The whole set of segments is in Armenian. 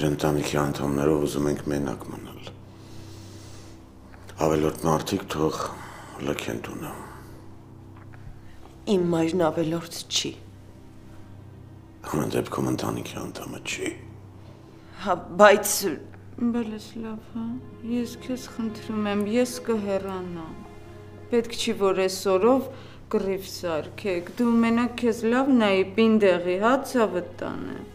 Մեր ընտանիքի անդամներով ուզում ենք մենակ մնալ։ Ավելորդ մարդիկ թող լքեն տունը։ Իմ մայրն ավելորդ չի։ Ամեն դեպքում ընտանիքի անդամը չի։ Հա, բայց Բալասլավ, հա։ Ես քեզ խնդրում եմ, ես կհեռանամ։ Պետք չի որ այսօրով կռիվ սարքեք։ Դու մենակ քեզ լավ նայի պինդեղի, հա, ցավը տանեմ։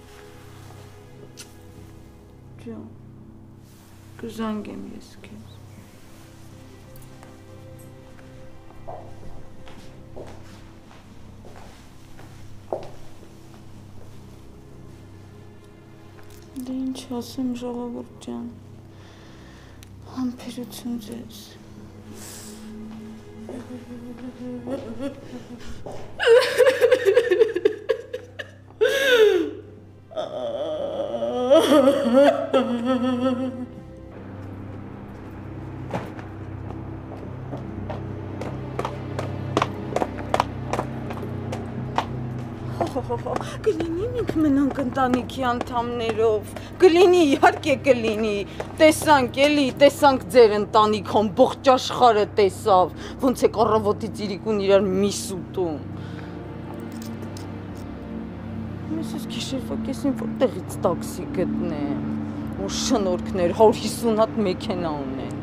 Ջան։ Կզանգեմ ես քեզ։ Դե ինչ ասեմ ժողովուրդ ջան։ Համբերություն Կլինի մենք մնանք ընտանիքի անդամներով։ Կլինի, իհարկե կլինի։ Տեսանք էլի, տեսանք ձեր ընտանիքում ողջ աշխարհը տեսավ, ոնց է կառավոտից իրիկուն իրար միս ուտում։ Ես ես գիշերվա կեսին որտեղից տաքսի գտնեմ։ Ու շնորհքներ 150 հատ մեքենա ունեն։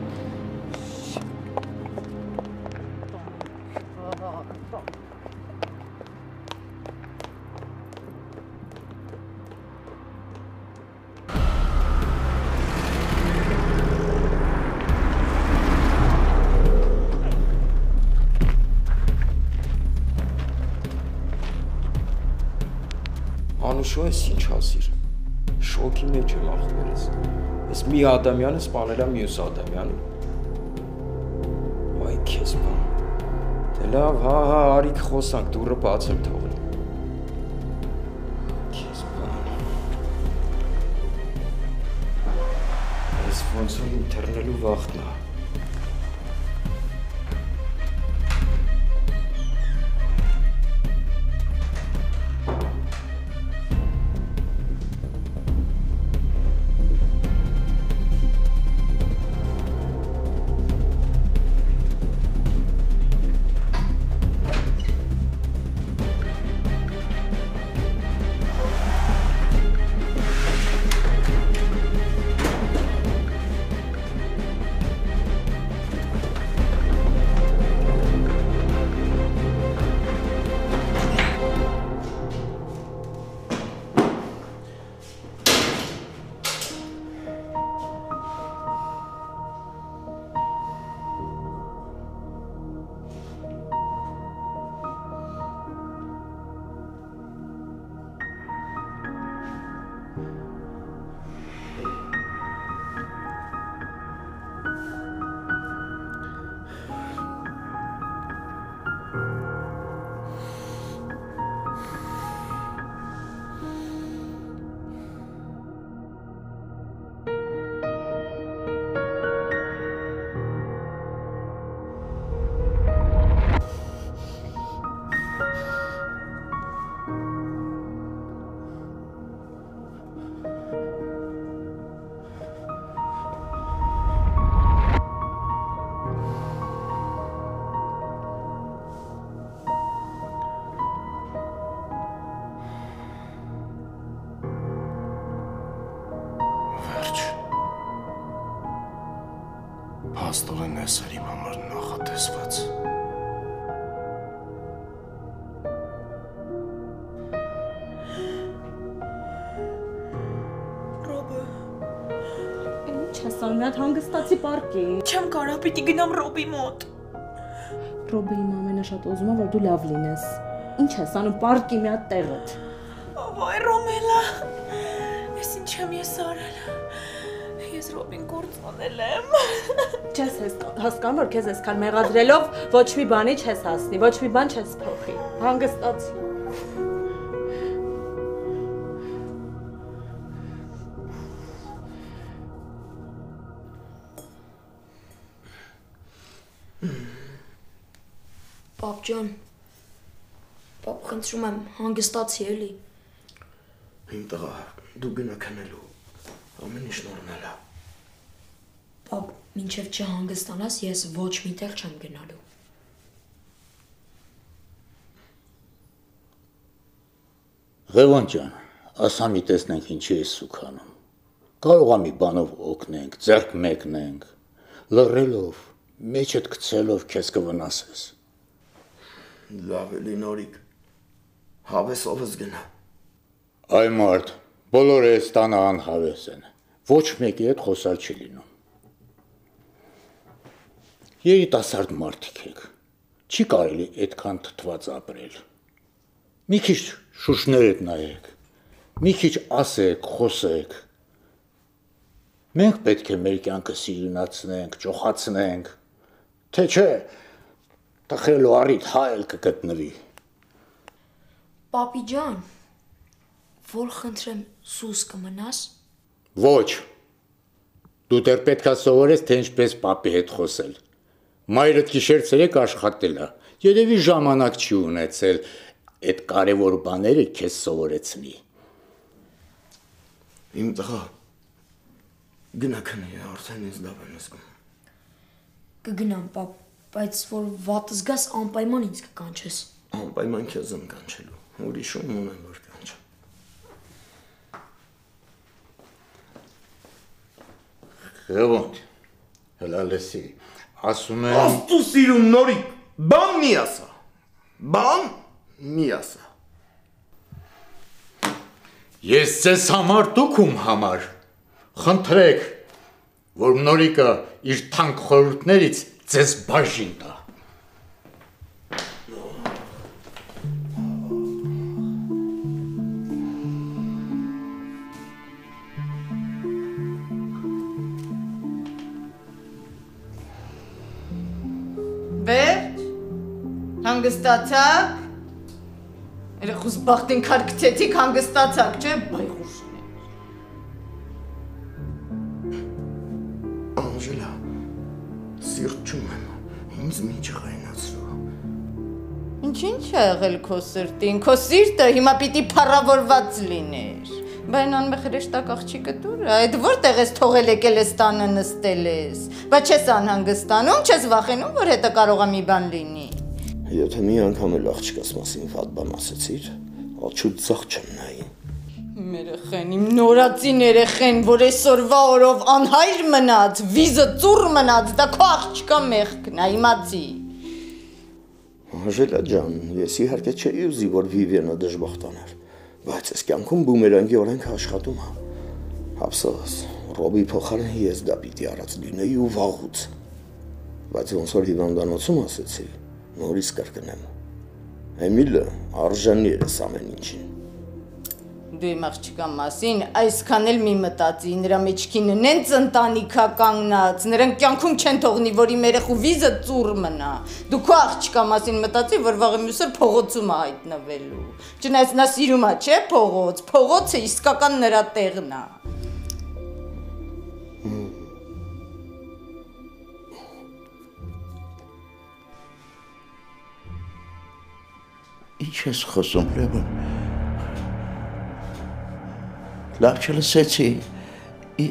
մի Ադամյանը սպանել եմ մյուս Ադամյանին։ Այ քեզ բան։ Դե լավ, հա, հա, արիք խոսանք, դուրը բաց եմ թողել։ Քեզ բան։ Ես ոնց որ իմ թռնելու վախն է։ նախատեսված։ Ռոբը, Ինչ ես անում, մի հատ հանգստացի պարկի։ չեմ կարող, պիտի գնամ Ռոբի մոտ։ Ռոբը իմ ամենաշատ ուզում է, որ դու լավ լինես։ Ինչ ես անում, պարկի մի հատ տեղդ։ Ոայ Ռոմելա։ Ես ինչ եմ ես արել։ Ես Ռոբին կործանել եմ։ Չես ես- հասկանում, որ քեզ այսքան մեղադրելով ոչ մի բանի չես հասնի, ոչ մի բան չես փոխի։ Հանգստացի։ Պապ ջան։ Պապ խնդրում եմ հանգստացի էլի։ Իմ տղա, դու գնա քնելու։ Ամեն ինչ նորմալ է։ մինչև չհանգստանաս, ես ոչ մի տեղ չեմ գնալու։ Ղևոն ջան, ասա մի տեսնենք ինչի է սուքանում։ Կարող է մի բանով օգնենք, ձեռք մեկնենք, լռելով, մեջդ գցելով քեզ կվնասես։ Լավ էլի նորիկ։ Հավեսովս գնա։ Այ մարդ, բոլորը այս տանը անհավես են։ Ոչ մեկի հետ խոսալ չի լինում։ Երիտասարդ մարդիկ եք։ Չի կարելի այդքան թթված ապրել։ Մի քիչ շուշներդ նայեք։ Մի քիչ ասեք, խոսեք։ Մենք պետք է մեր կյանքը սիրունացնենք, ճոխացնենք։ Թե չէ, տխելու առիթ հայել կգտնվի։ Պապի ջան, որ խնդրեմ սուս կմնաս։ Ոչ։ Դու դեռ պետքա սովորես, թե ինչպես papi հետ խոսել։ Մայրդ գիշեր ցերեկ աշխատել է։ Երևի ժամանակ չի ունեցել այդ կարևոր բաները քեզ սովորեցնի։ Իմ տղա։ Գնա քնի, արդեն ինձ լավ եմ զգում։ Կգնամ, պապ, բայց որ վատս գաս անպայման ինձ կկանչես։ Անպայման քեզ եմ կանչելու։ Ուրիշ ում ունեմ որ կանչեմ։ Ղևոն։ Հələ լսի։ Ասում եմ, Աստու սիրուն նորիկ, բան մի ասա։ Բան մի ասա։ ես ձեզ համար դուք ում համար։ Խնդրեք, որ նորիկը իր թանկ խորհուրդներից ձեզ բաժին տա։ Հանգստացաք։ Երեխուս բախտին քար գցեցիք, հանգստացաք, չէ՞, բայխուշներ։ Անժելա, սիրտ չում եմ, ինձ մի չղայնացրու։ Ինչ-ինչ է եղել քո սրտին։ Քո սիրտը հիմա պիտի փառավորված լիներ։ Բայց անմեղ հրեշտակ աղջիկը դուր, այդ որտեղ ես թողել եկել ես տանը նստել ես։ Բայց չես անհանգստանում, չես վախենում, որ հետը կարող է մի բան լինի։ Եթե մի անգամ էլ աղջկաս մասին վատ բան ասեցիր, ալչուտ ցախ չեմ նայի։ երեխեն, իմ նորածին երեխեն, որ այսօրվա օրով անհայր մնաց, վիզը ծուռ մնաց, դա քո աղջկա մեղքն է, իմացի։ Անժելա ջան, ես իհարկե չէի ուզի, որ Վիվիանը դժբախտանար, բայց այս կյանքում բումերանգի օրենք աշխատում է։ Ափսոս, Ռոբի փոխարեն ես դա պիտի արած լինեի ու վաղուց։ Բայց ոնց որ հիվանդանոցում ասեցի, նորից կրկնեմ։ Էմիլը արժանի էր ամեն ինչին։ Դու իմ աղջկա մասին այսքան էլ մի մտածի, նրա մեջքին նենց ընտանիքա կանգնած, նրան կյանքում չեն թողնի, որ իմ երեխու վիզը ծուռ մնա։ Դու քո աղջկա մասին մտածի, որ վաղը մյուսը փողոցում է հայտնվելու։ Չնայած նա սիրում է, չէ, փողոց, փողոցը իսկական նրա տեղն է։ Ինչ ես խոսում, Լևոն։ Լավ չլսեցի։ Ի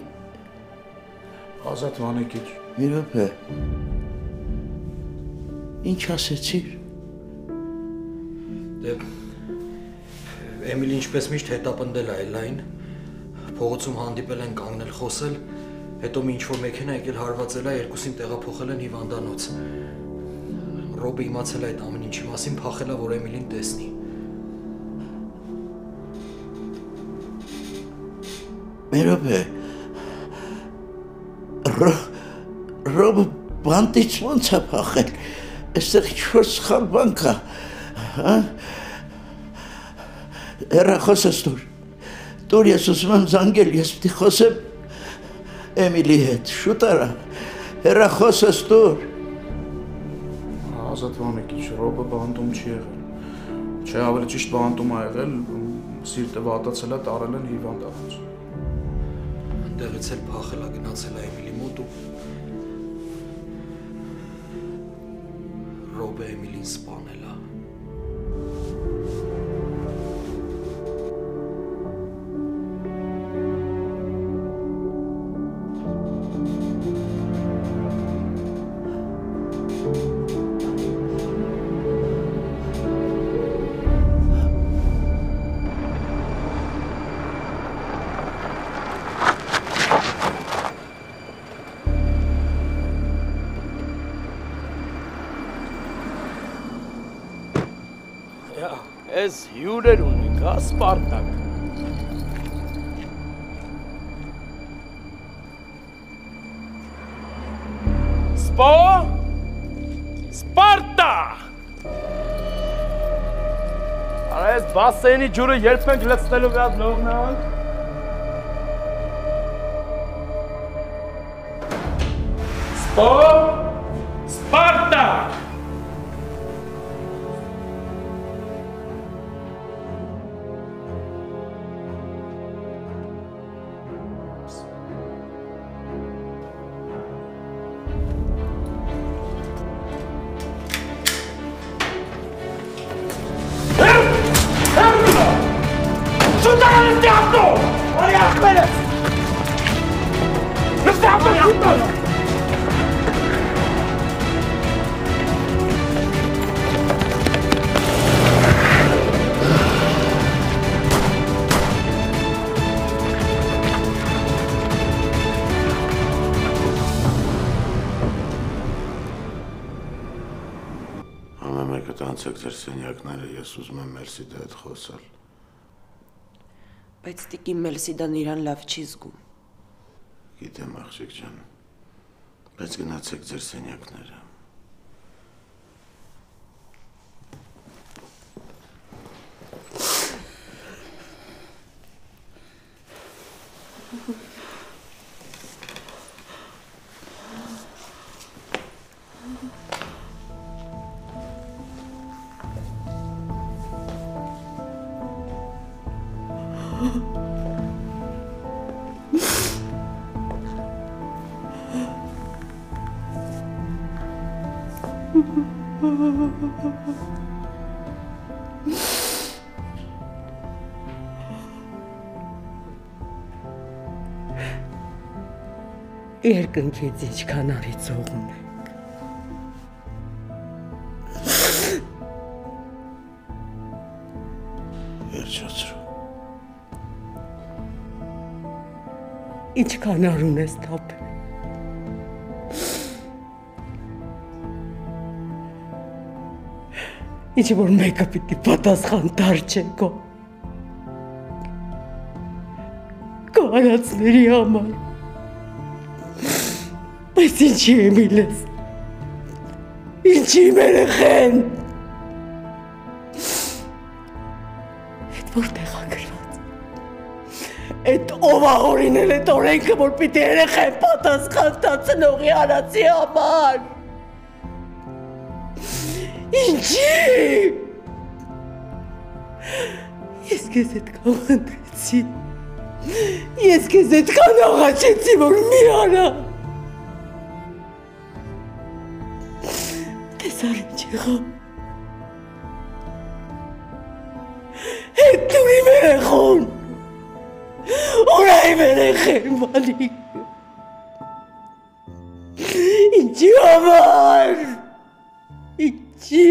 Ազատ Վանեկիչ, մի րոպե։ Ինչ ասեցիր։ Դե Էմիլի ինչպես միշտ հետապնդել է Էլային։ Փողոցում հանդիպել են կանգնել խոսել, հետո մի ինչ-որ մեքենա եկել հարվածել է, երկուսին տեղափոխել են հիվանդանոց։ Ռոբը իմացել է այդ ամեն ինչի մասին, փախել է, որ Էմիլին տեսնի։ Ռո Ռոբը բանտից ոնց է փախել։ Այստեղ ինչ-որ սխալ բան կա։ Հա։ Հեռախոսս դուր։ Դուր ես ուզում եմ զանգել, ես պիտի խոսեմ Էմիլի հետ։ Շուտ արա։ Հեռախոսս դուր։ Ազատ Վանեկիչ, Ռոբը բանտում չի եղել։ Չէ, ավելի ճիշտ բանտում ա եղել, սիրտը վատացել է, տարել են հիվանդանոց։ Այնտեղից էլ փախել է, գնացել է Էմիլի մոտ ու Ռոբը Էմիլին սպանել է։ Էս հյուրեր ունենք, հա, Սպարտակ։ Սպո Սպարտա Արա այս բասեյնի ջուրը երբ ենք լցնելու հատ լողնանք Սպո Սպարտա Բայց տիկին Մելսիդան իրան լավ չի զգում։ Գիտեմ, աղջիկ ջան։ Բայց գնացեք ձեր սենյակները։ Երկնքից ինչքան արիցող ունենք։ Երջոցրու։ Ինչքան արուն ես թափել։ Ինչ որ մեկը պիտի պատասխան դարձեք։ Քո արածների համար։ Բայց ինչի եմ իլես։ Ինչի մերեխեն։ Այդ որտեղ ա գրված։ Այդ ով ա օրինել այդ օրենքը, որ պիտի երեխեն պատասխան տա ծնողի արածի համար։ Ինչի։ Ես քեզ այդքան խնդրեցի։ Ես քեզ այդքան աղաչեցի, որ մի արա։ Տեսար ինչ եղավ։ Հետ դուրի մերեխուն։ Օրայի մերեխեն մալի։ Ինչի համար։ Ինչի։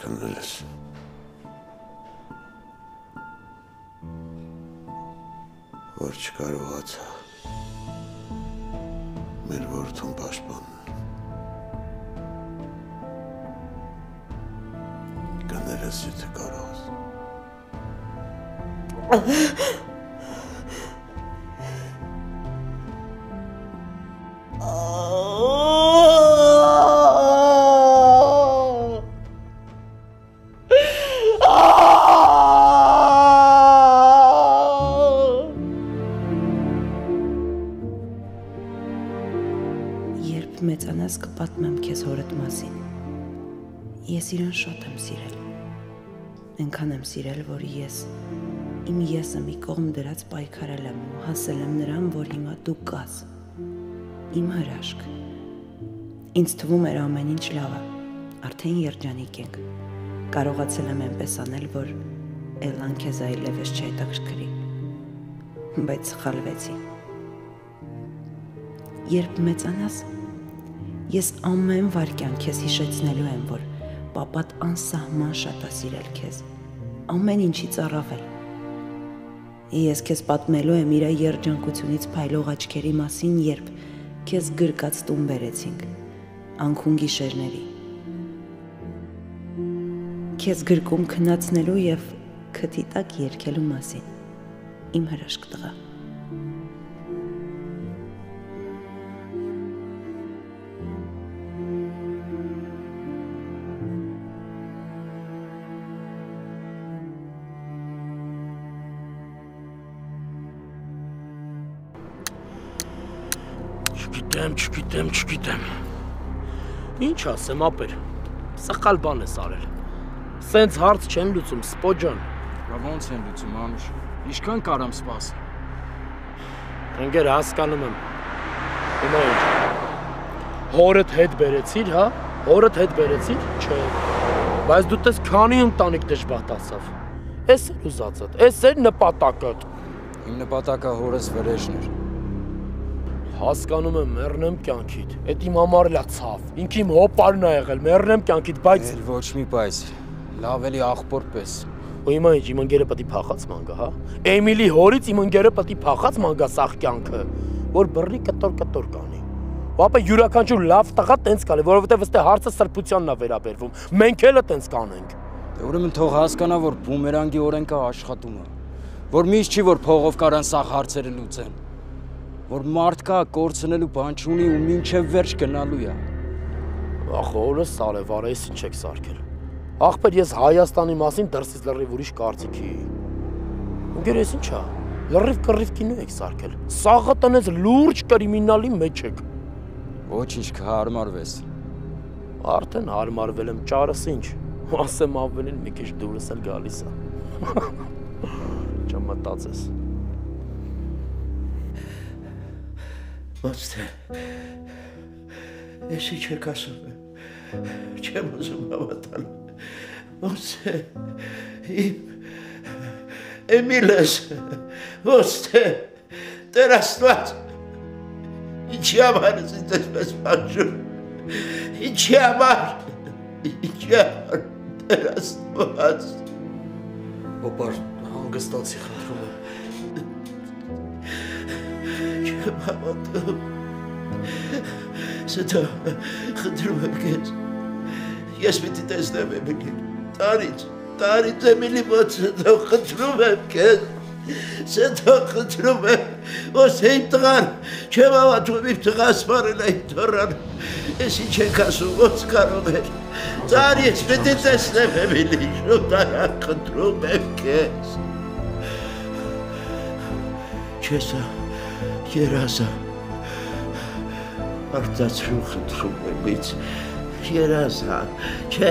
Կնելես։ Որ չկարողացա մեր որդուն պաշտպանել։ Կներես, եթե կարող Ես իրան շատ եմ սիրել։ Այնքան եմ սիրել, որ ես իմ եսը մի կողմ դրած պայքարել եմ ու հասել եմ նրան, որ հիմա դու կաս։ Իմ հրաշք։ Ինձ թվում էր ամեն ինչ լավ է։ Արդեն երջանիկ ենք։ Կարողացել եմ այնպես անել, որ Էլան քեզ այլևս չհետաքրքրի։ Բայց սխալվեցի։ Երբ մեծանաս, ես ամեն վարքյան քեզ հիշեցնելու եմ, որ պապատ անսահման շատ է սիրել քեզ։ Ամեն ինչից առավել։ Ես քեզ պատմելու եմ իր երջանկությունից փայլող աչքերի մասին, երբ քեզ գրկած տուն բերեցինք անքուն գիշերների։ Քեզ գրկում քնացնելու եւ քթի տակ երկելու մասին։ Իմ հրաշք տղա։ չգիտեմ, Ինչ ասեմ, ապեր։ Սխալ բան ես արել։ Սենց հարց չեն լուծում, սպո ջան։ Բա ո՞նց են լուծում, Անուշ։ Ինչքան կարամ սպասել։ Ընկեր հասկանում եմ։ Հիմա ինչ։ Հորդ հետ բերեցիր, հա? Հորդ հետ բերեցիր? Չէ։ Բայց դու տես քանի ընտանիք դժբախտացավ։ Էս էր ուզածդ, էս էր նպատակը։ Իմ նպատակը հորս վրեժն էր։ Հասկանում եմ, մեռնեմ կյանքիդ։ Էդ իմ համար լա ցավ։ Ինք իմ հոպարն ա եղել, մեռնեմ կյանքիդ, բայց Էլ ոչ մի բայց։ Լավ էլի աղբոր պես։ ու հիմա ինչ իմ ընկերը պետք է փախած մանգա, հա։ Էմիլի հորից իմ ընկերը պետք է փախած մանգա սաղ կյանքը, որ բռի կտոր կտոր կանի։ Ոապե յուրաքանչյուր լավ տղա տենց կանի, որովհետև ըստե հարցը սրբությանն է վերաբերվում։ Մենք էլ է տենց կանենք։ Դե ուրեմն թող հասկանա, որ բումերանգի օրենքը աշխատում է։ Որ միշտ չի որ փողով կարան սաղ հարցերը լուծեն։ Որ մարդ կա կորցնելու բան չունի ու մինչև վերջ գնալու է։ Ախ, օրը սարևար էս ինչ եք սարքել։ Ախպեր ես Հայաստանի մասին դրսից լրիվ ուրիշ կարծիքի։ Ընկեր ես ինչա։ Լրիվ կռիվ կինո եք սարքել։ Սաղը տնես լուրջ կրիմինալի մեջ եք։ Ոչինչ կհարմարվես։ Արդեն հարմարվել եմ ճարս ինչ։ Ասեմ ավելին մի քիչ դուրս էլ գալիս է։ Չմտածես։ Ոնց թե Ես ինչ եք ասում Չեմ ուզում հավատալ Ոնց թե Իմ Էմիլես Ոնց թե Տեր Աստված Ինչի համար ես ինձ այսպես պատժում Ինչի համար Ինչի համար Տեր Աստված Օպար, հանգստացի խնդրում եմ։ Չեմ հավատում Սա խնդրում եմ քեզ Ես պիտի տեսնեմ Էմիլին Տարից, տարից Էմիլի մոտ սա խնդրում եմ քեզ Սա խնդրում եմ Ոս իմ տղան երազա Արտացրու խնդրում եմ ինձ երազա չէ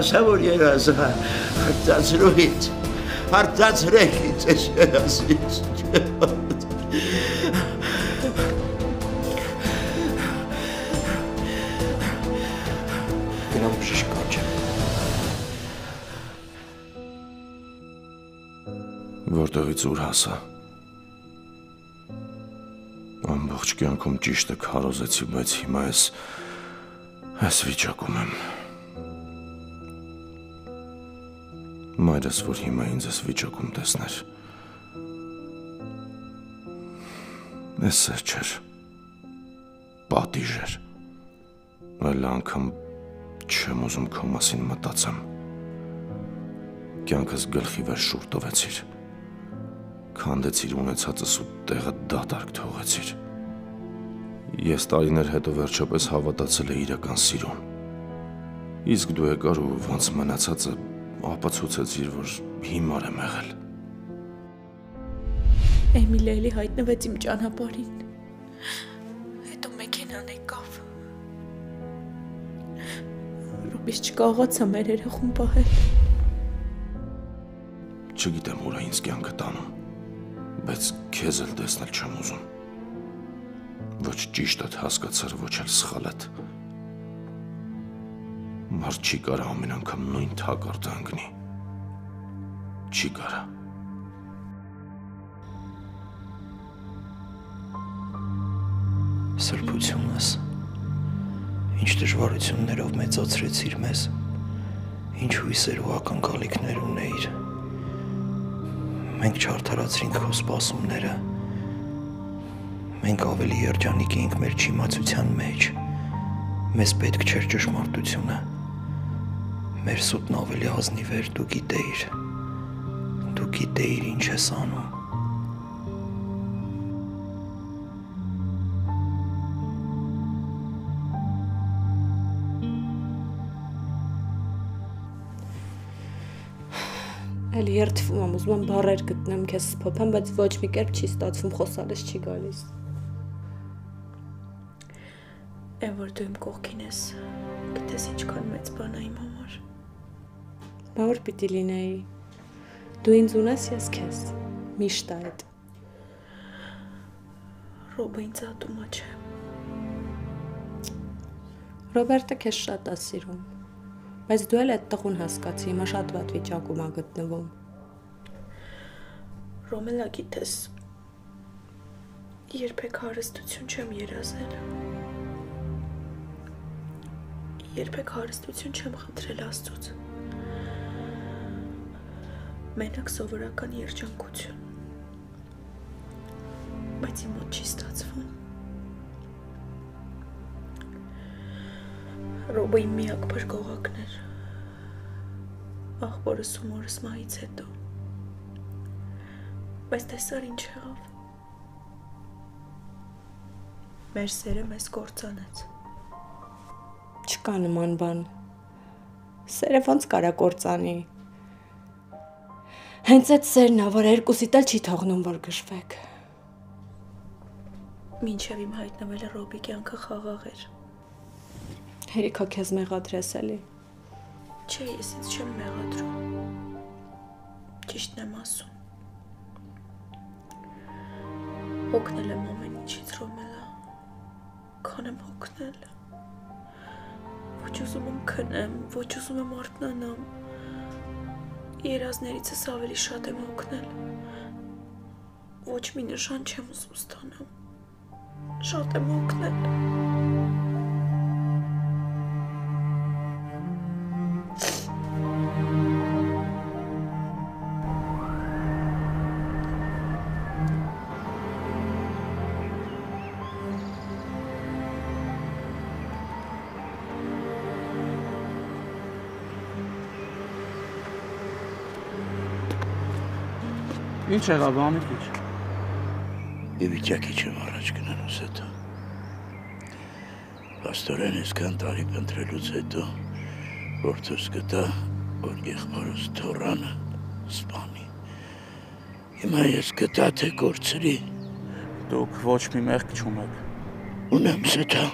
ասա որ երազա արտացրու ինձ արտացրեք ինձ այս երազից Գնամ բժիշկ կանչեմ։ Որտեղից ուր հասա։ Ամբողջ կյանքում ճիշտը քարոզեցի, բայց հիմա ես այս վիճակում եմ։ Մայրս, որ հիմա ինձ այս վիճակում տեսներ։ Ես սեր չէր։ Պատիժ էր։ Այլ անգամ չեմ ուզում քո մասին մտածեմ։ Կյանքս գլխի վեր շուռ տվեցիր քանդեցիր ունեցածս ու տեղը դատարկ թողեցիր։ Ես տարիներ հետո վերջապես հավատացել էի իրական սիրուն։ Իսկ դու եկար ու ոնց մնացածը ապացուցեցիր, որ հիմար եմ եղել։ Էմիլը էլի հայտնվեց իմ ճանապարհին։ Հետո մեքենան եկավ։ Ռոբիս չկարողացա մեր երախուն պահել։ Չգիտեմ ուր է ինձ կյանքը տանում, բայց քեզ էլ տեսնել չեմ ուզում։ Ոչ ճիշտդ հասկացար, ոչ էլ սխալդ։ Մարդ չի կարա ամեն անգամ նույն թակարդը ընկնի։ Չի կարա։ Սրբությունս ինչ դժվարություններով մեծացրեցիր մեզ ինչ հույսեր ու ակնկալիքներ ունեիր Մենք չարթարացրինք քո սպասումները։ Մենք ավելի երջանիկ էինք մեր չիմացության մեջ։ Մեզ պետք չէր ճշմարտությունը։ Մեր սուտն ավելի ազնիվ էր, դու գիտեիր։ Դու գիտեիր ինչ ես անում։ Էլի երթվում եմ, ուզում եմ բառեր գտնեմ, քեզ սփոփեմ, բայց ոչ մի կերպ չի ստացվում, խոսալս չի գալիս։ Այն որ դու իմ կողքին ես, գիտես ինչքան մեծ բան է իմ համար։ Բա որ պիտի լինեի։ Դու ինձ ունես, ես քեզ։ Միշտ է այդ։ Ռոբը ինձ ատումա չէ։ Ռոբերտը քեզ շատ է սիրում։ Բայց դու էլ այդ տղուն հասկացի, հիմա շատ վատ վիճակում ա գտնվում։ Ռոմելա գիտես, երբեք հարստություն չեմ երազել։ Երբեք հարստություն չեմ խնդրել Աստծուց։ Մենակ սովորական երջանկություն։ Բայց իմ մոտ չի ստացվում։ Ռոբը իմ միակ բրգողակն էր։ Ախորս ու մորս մահից հետո։ Բայց տեսար ինչ եղավ։ Մեր սերը մեզ կործանեց։ Չկա նման բան։ Սերը ոնց կարա կործանի։ Հենց այդ սերն ա, որ երկուսիդ էլ չի թողնում, որ գժվեք։ Մինչև իմ հայտնվելը Ռոբի կյանքը խաղաղ էր։ Հերիքա քեզ մեղադրես էլի։ Չէ, ես ինձ չեմ մեղադրում։ Ճիշտն եմ ասում։ Հոգնել եմ ամեն ինչից Ռոմելա։ Քան եմ հոգնել։ Ոչ ուզում եմ քնեմ, ոչ ուզում եմ արթնանամ։ Երազներիցս ավելի շատ եմ հոգնել։ Ոչ մի նշան չեմ ուզում ստանամ։ Շատ եմ հոգնել։ Ինչ եղավ, ամիջ։ Ի վիճակի չեմ առաջ գնալուց հետո։ Պաստորեն այսքան տարի փնտրելուց հետո որթս գտա, որ եղբորս թորանը սպանի։ Հիմա ես գտա թե կորցրի։ Դուք ոչ մի մեղք չունեք։ Ունեմ սեթա։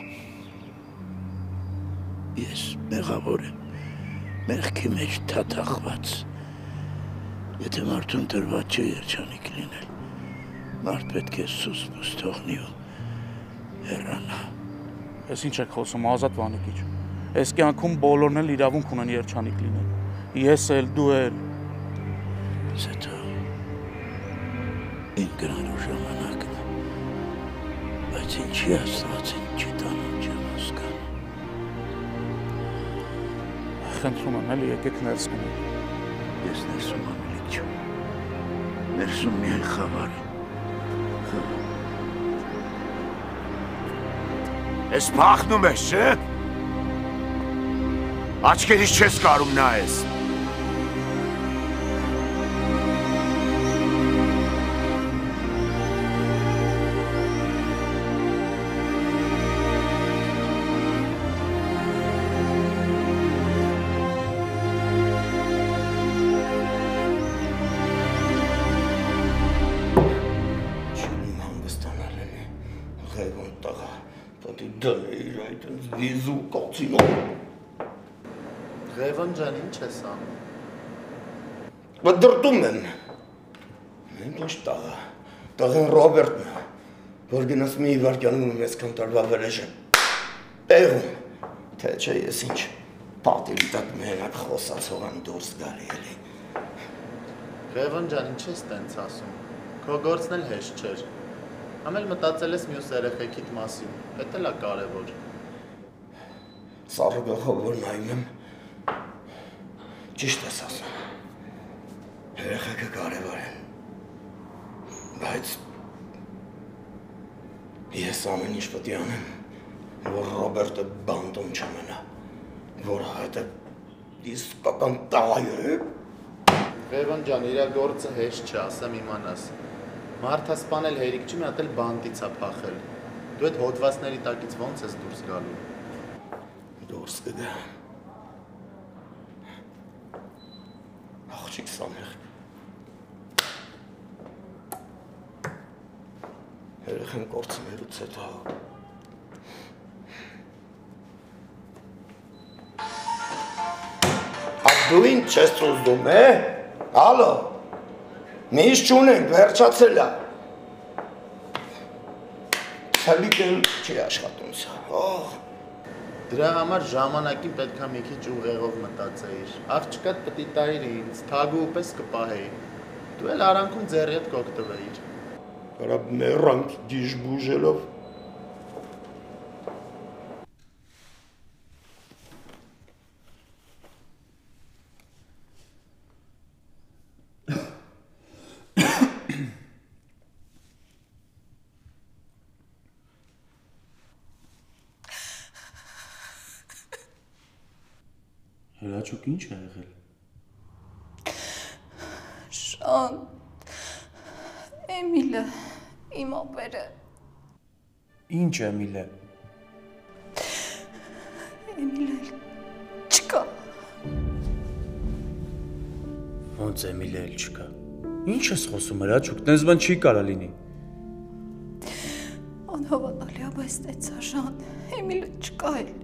Ես մեղավոր եմ։ Մեղքի մեջ թաթախված։ Եթե մարդուն տրված չէ երջանիկ լինել, մարդ պետք է սուսպուս թողնի ու հեռանա։ Ես ինչ եք խոսում, ազատ վանիկիչ։ Այս կյանքում բոլորն էլ իրավունք ունեն երջանիկ լինել։ Ես էլ, դու էլ։ Սեթո։ Իմ գրանու ժամանակն է։ Բայց ինչի աստված ինչի տանում չեմ հասկանում։ Խնդրում եմ, էլի եկեք ներս գնանք։ Ես ներսում ամիլիկ չեմ։ Ներսում միայն խավար է։ Ես փախնում ես, չէ՞։ Աչքերից չես կարում նայես։ ինձ վիզու կոցինով։ Ղևոն ջան, ինչ ես անում։ Բդրտում եմ։ Մենք ինչ տղա։ Տղան Ռոբերտն է, որ գնաց մի վարկյանում մեզ կանտարվա վրեժը։ Տեղում, թե չէ ես ինչ պատելի տակ մենակ խոսացողան դուրս գալի էլի։ Ղևոն ջան, ինչ ես տենց ասում։ Քո գործն էլ հեշտ չէր։ Ամել մտածել ես մյուս երեխեքիդ մասին։ Դա էլ է կարևոր։ Սարը գլխով որ նայում եմ, ճիշտ ես ասում։ Երեխեքը կարևոր են։ Բայց ես ամեն ինչ է անեմ, որ Ռոբերտը բանդում չմնա, որ հետը իսկական տաղայ է։ Ղևոն ջան, իր գործը հեշտ չէ, ասեմ իմանաս։ Մարդը սպանել հերիք չի, մի հատ էլ բանդից է փախել։ Դու այդ հոդվածների տակից ո՞նց ես դուրս գալու։ Դուրս կգա։ Աղջիկ Սամեղ։ Երեխան կորցնելուց հետո Դու ինչ ես ուզում, է? Ալո։ Միշտ չունենք, վերջացել է։ Սալիկել չի աշխատում սա։ Ահ։ Դրա համար ժամանակին պետքա մի քիչ ուղեղով մտածեիր։ Աղջկա պետք է տայր ինձ, թագու պես կպահեի։ Դու էլ արանքում ձեռի հետ կօգտվեիր։ Արա մեռանք դիժ բուժելով։ Հրաչուկ ինչ է եղել։ Շան Էմիլը իմ ապերը Ինչ Էմիլը։ Էմիլը չկա Ոնց Էմիլը էլ չկա։ Ինչ ես խոսում հրաչուկ, տես բան չի կարա լինի։ Անհավատալի է, բայց տեցա Շան Էմիլը չկա էլ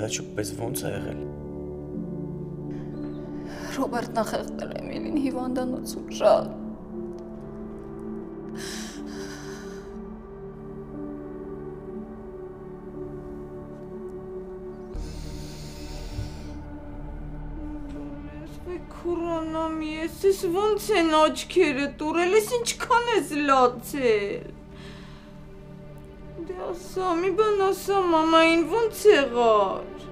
Հրաչուկ, պես ոնց է եղել։ Ռոբերտն է խեղդել Էմիլին հիվանդանոցում շատ Քուրանամ ես, ես ոնց են աչքերը տուրել, ես ինչքան ես լացել։ ասա, մի բան ասա մամային ոնց եղար։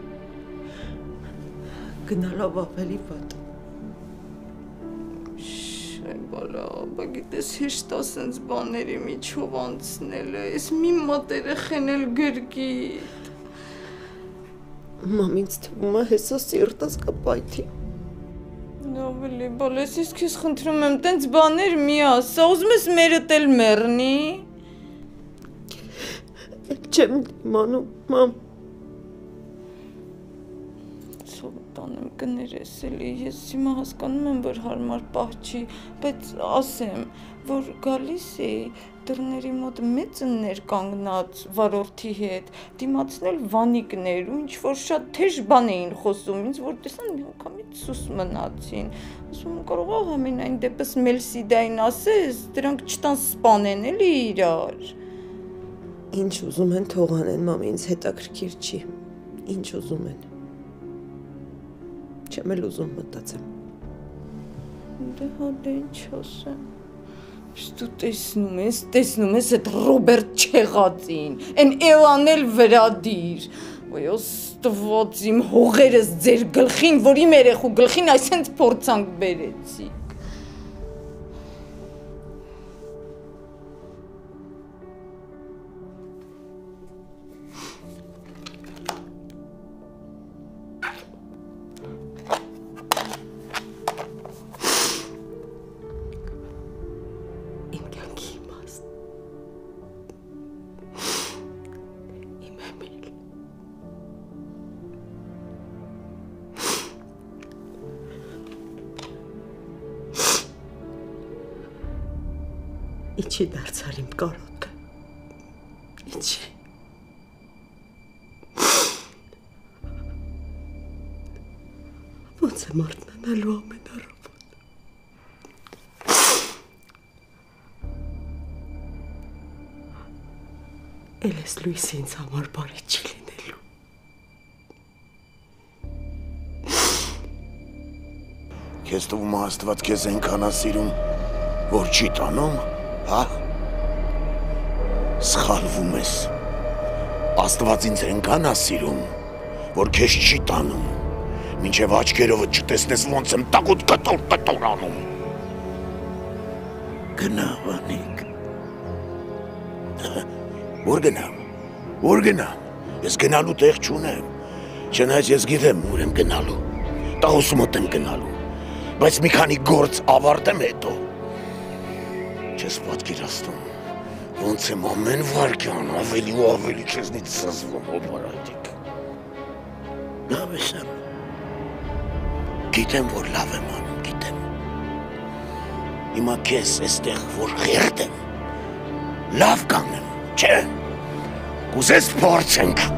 Գնալով ավելի վատ։ Շայ բալա, բա գիտես հեշտ ասենց բաների միջով անցնելը, ես մի մատերը խենել գրկիտ։ Մամինց թվում է հեսա սիրտս կպայթի։ Ավելի բալես, ես քեզ խնդրում եմ, տենց բաներ մի ասա, ուզում ես մերդ էլ մեռնի։ Չեմ իմանում, մամ։ Սովետանեմ կներես էլի, ես հիմա հասկանում եմ, որ հարմար պահ չի, բայց ասեմ, որ գալիս էի դռների մոտ մեծներ կանգնած վարորդի հետ, դիմացնել վանիկներ ու ինչ որ շատ թեժ բան էին խոսում, ինձ որ տեսան մի անգամից սուս մնացին։ Ասում եմ կարող է ամենայն դեպս Մելսիդային ասես, դրանք չտան սպանեն էլի իրար։ Ինչ ուզում են թողանեն, մամ, ինձ հետաքրքիր չի։ Ինչ ուզում են։ Չեմ էլ ուզում մտածեմ։ Դե հա դե ինչ ասեմ։ Դու տեսնում ես, տեսնում ես այդ Ռոբերտ Չեղածին, այն Էլանել վրադիր։ Ոյ ոստված իմ հողերս ձեր գլխին, որ իմ երեխու գլխին այսենց փորձանք բերեցի։ Ինչի դարձար իմ կարոտը։ Ինչի։ Ոնց է մարտնանալու ամենառով։ Էլ ես լույսի ինձ համար բարի չի լինելու։ Քեզ թվում է Աստված քեզ այնքան է սիրում, որ չի տանում, հա? Սխալվում ես։ Աստված ինձ այնքան է սիրում, որ քեզ չի տանում։ Մինչև աչքերովդ չտեսնես ոնց եմ տակուտ կտոր կտոր անում։ Գնա, Վանիկ։ Որ գնամ։ Որ գնամ։ Ես գնալու տեղ չունեմ։ Չնայած ես գիտեմ ուր եմ գնալու։ Տաղուս մոտ եմ գնալու։ Բայց մի քանի գործ ավարտեմ հետո։ Չես պատկերացնում։ Ոնց եմ ամեն վարքյան ավելի ու ավելի քեզնից զզվում օպարայտիկ։ Լավ ես եմ։ Գիտեմ, որ լավ եմ անում, գիտեմ։ Հիմա քեզ էստեղ որ խեղդեմ։ Լավ կանեմ, չէ։ Կուզես փորձենք։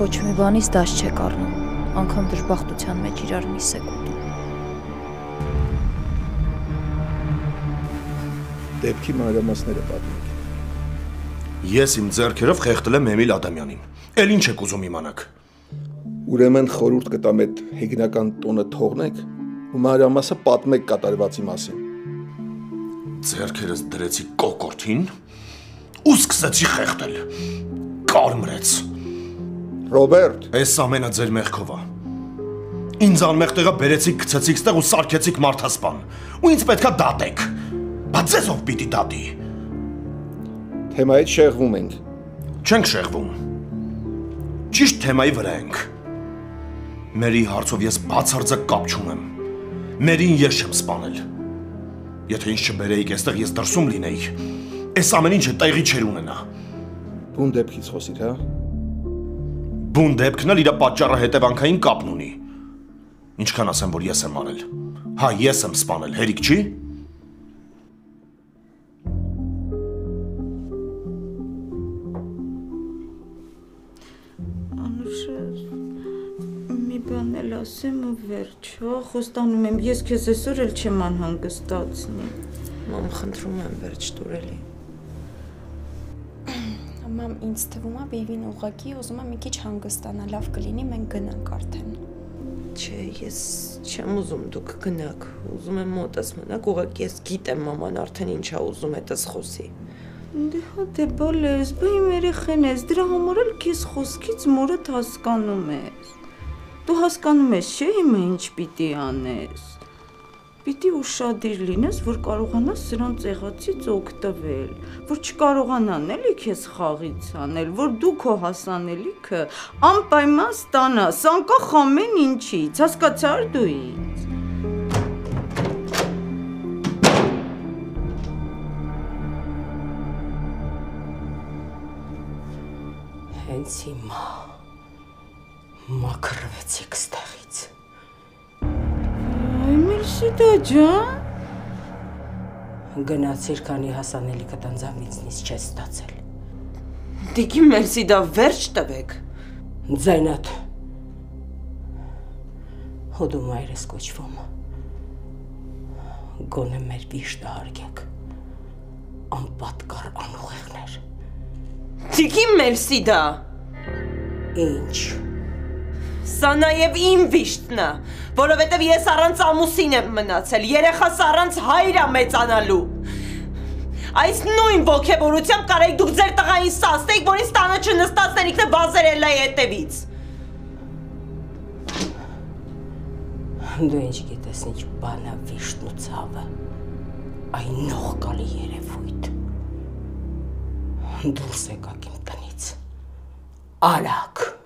Ոչ մի բանից դաշ չեք առնում, անգամ դժբախտության մեջ իրար մի սեկունդում։ Դեպքի մանրամասները պատմեք։ Ես իմ ձեռքերով խեղդել եմ Էմիլ Ադամյանին։ Էլ ինչ եք ուզում իմանաք։ Ուրեմն խորուրդ կտամ այդ հեգնական տոնը թողնեք ու մանրամասը պատմեք կատարվածի մասին։ Ձեռքերս դրեցի կոկորտին ու սկսեցի խեղդել։ Կարմրեց։ Ռոբերտ, այս ամենը ձեր մեղքով է։ Ինձ անմեղ տեղը բերեցիք, գցեցիք ստեղ ու սարքեցիք մարդասպան։ Ու ինձ պետքա դատեք։ Բա ձեզ ով պիտի դատի։ Թեմայից շեղվում ենք։ Չենք շեղվում։ Ճիշտ թեմայի վրա ենք։ Մերի հարցով ես բացարձակ կապ չունեմ։ Մերին ես չեմ սպանել։ Եթե ինձ չբերեիք այստեղ, ես դրսում լինեի։ Այս ամեն ինչը տեղի չեր ունենա։ Բուն դեպքից խոսիր, հա։ Բուն դեպքն էլ իր պատճառը հետևանքային կապն ունի։ Ինչքան ասեմ, որ ես եմ արել։ Հա, ես եմ սպանել, հերիք չի։ Անուշը մի բան էլ ասեմ ու վերջո, խոստանում եմ, ես քեզ այսօր էլ չեմ անհանգստացնի։ Մամ, խնդրում եմ վերջ տուրելի։ Մամ, ինձ թվում է Բիվին ուղակի ուզում է մի քիչ հանգստանա, լավ կլինի մենք գնանք արդեն։ Չէ, ես չեմ ուզում դուք գնաք։ Ուզում եմ մոտս մնաք, ուղղակի ես գիտեմ մաման արդեն ինչա ուզում հետս խոսի։ Դե հա դե բալես, բա իմ երեխեն ես, դրա համար էլ քեզ խոսքից մորդ հասկանում ես։ Դու հասկանում ես, չէ՞ հիմա ինչ պիտի անես։ Պիտի ուշադիր լինես, որ կարողանաս սրանց եղածից օգտվել, որ չկարողանան էլի քեզ խաղից անել, որ դու քո հասանելիքը անպայման ստանաս, անկախ ամեն ինչից, հասկացա՞ր դու ինձ։ Հենց հիմա մաքրվեցիք ստեղից։ Մերսիդա ջան, Գնացիր, քանի հասանելիքը տանձավնիցնից չես ստացել։ դիքի Մերսիդա վերջ տվեք։ Ձայնատ։ Հոդու մայր ես կոչվում։ Գոնե մեր վիշտը հարգեք։ Անպատկար անուղեղներ։ Դիքի Մերսիդա։ Ինչ։ Սա նաև իմ վիշտն է, որովհետև ես առանց ամուսին եմ մնացել, երեխաս առանց հայր է մեծանալու։ Այս նույն ողքեվորությամբ կարայիք դուք ձեր տղային սաստեիք, որ ինձ տանը չնստացներ ինքնը բազերել է հետևից։ Դու ինչ գիտես, ինչ բան է վիշտն ու ցավը։ Այն նողկալի երևույթ։ Դուրս եկակ իմ տնից։ Արագ։